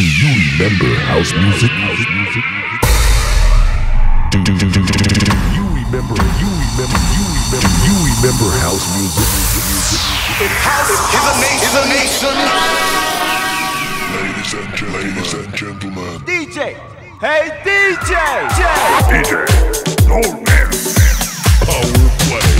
Do you remember house music? House music? Do, do, do, do, do, do, do you remember? You remember? You remember? You remember house music? House is a nation. Is a nation. Ladies and gentlemen, ladies and gentlemen, DJ. Hey DJ. DJ Goldman. Power play.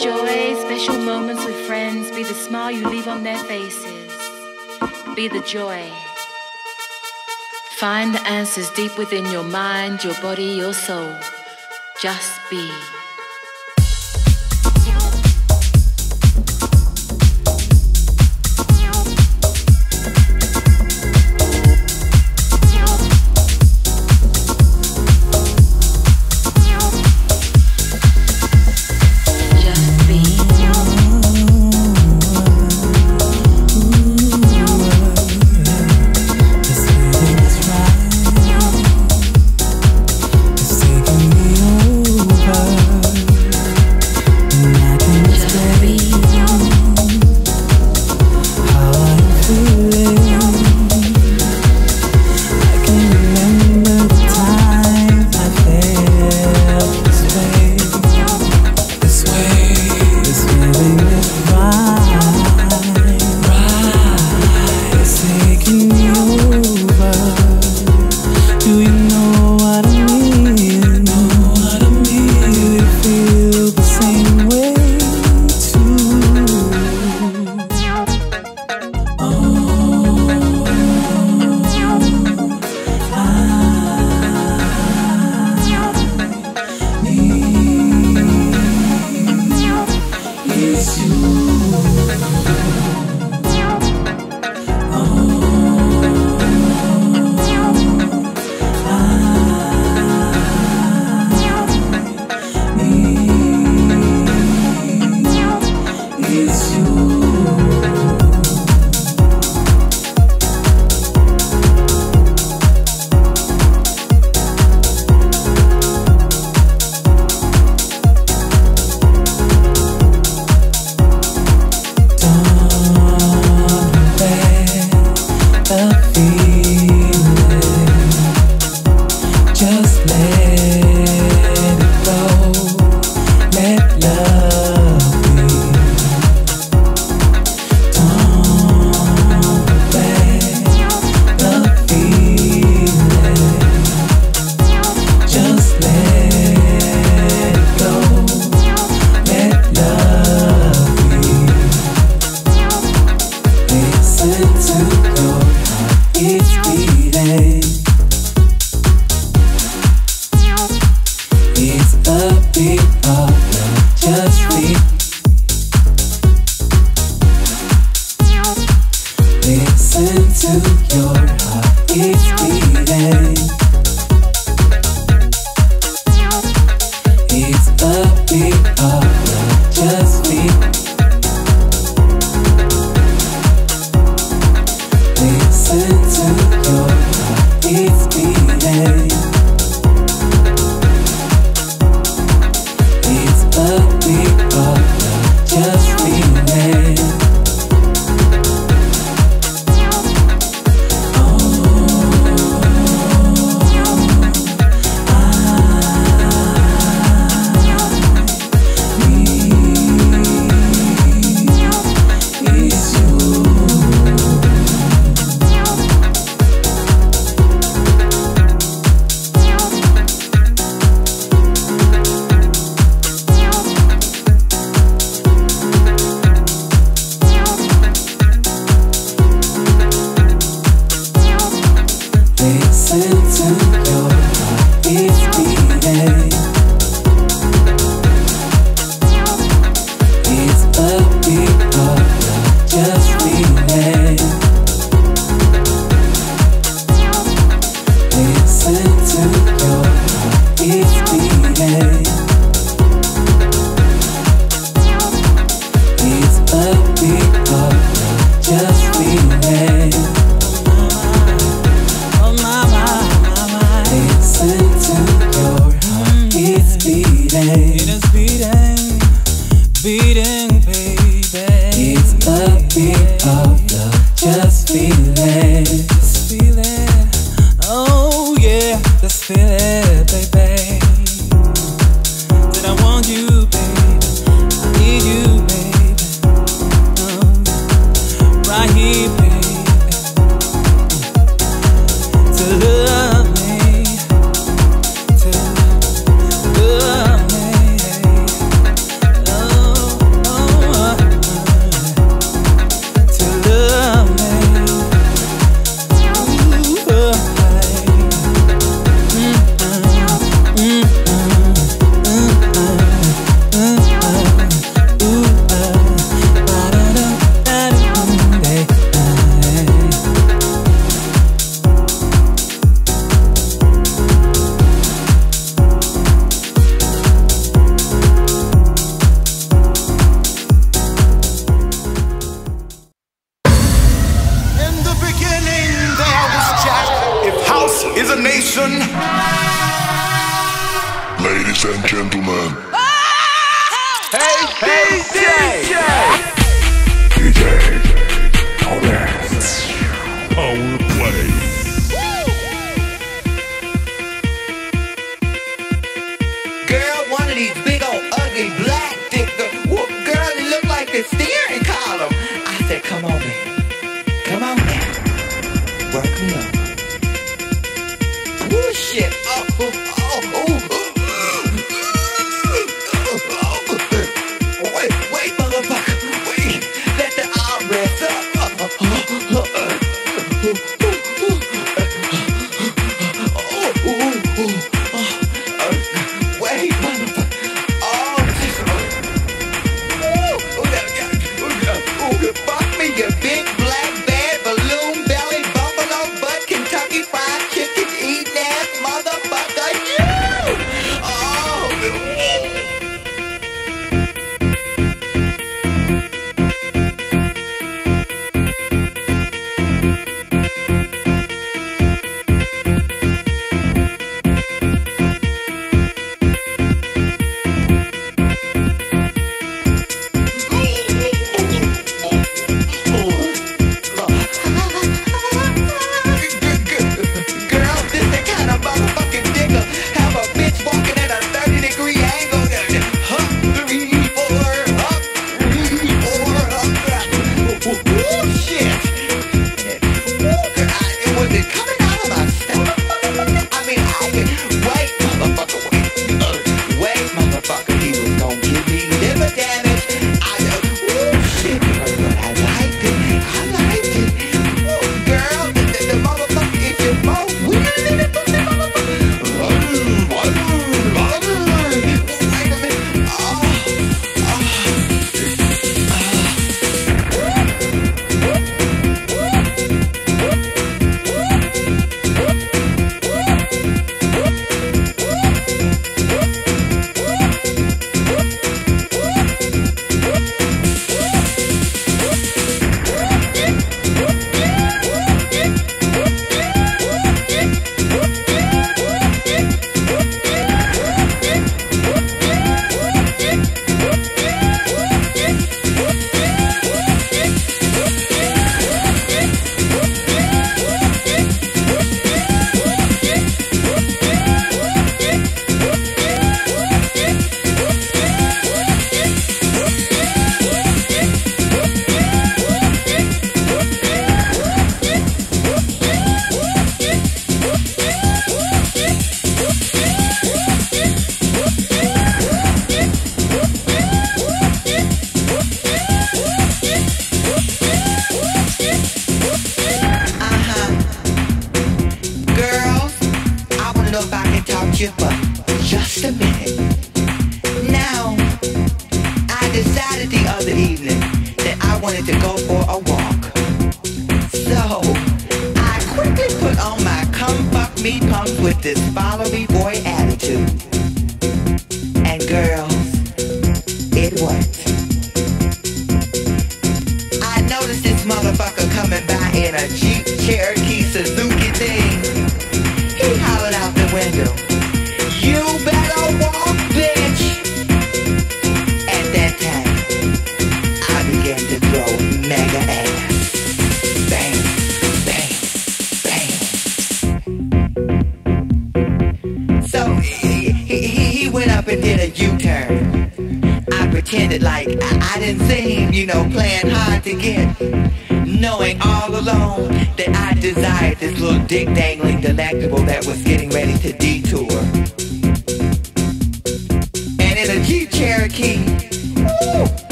Joy. Special moments with friends, be the smile you leave on their faces, be the joy. Find the answers deep within your mind, your body, your soul. Just be.